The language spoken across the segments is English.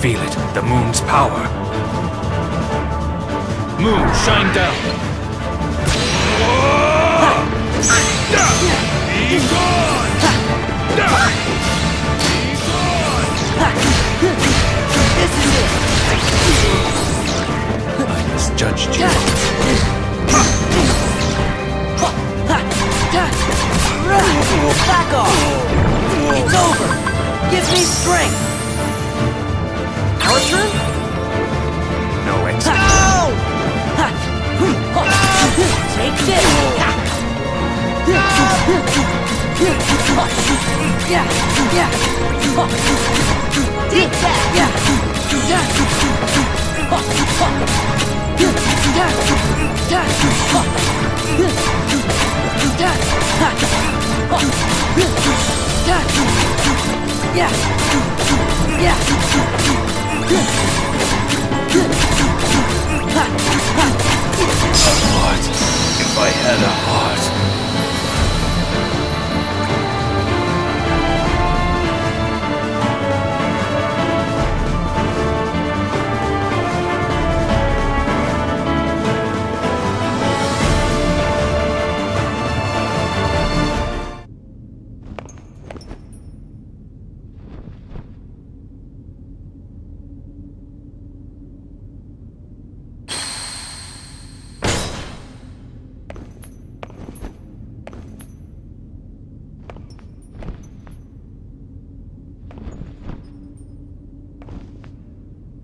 feel it, the moon's power. Moon, shine down. Be gone! This is it! I misjudged you. Back off! It's over! Give me strength! What if I had a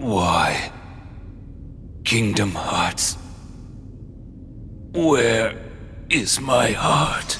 Why? Kingdom Hearts. Where is my heart?